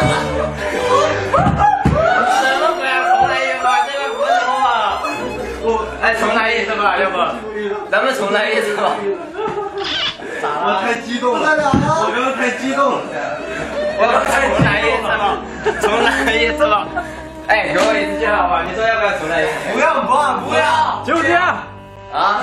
什么鬼？啊重来一遍吧这个不是我我哎重来一次吧要不咱们重来一次吧我太激动了我刚刚太激动了我要重来一次吧重来一次吧哎给我一次机会好吧你说要不要重来一次不要不要不要就这样啊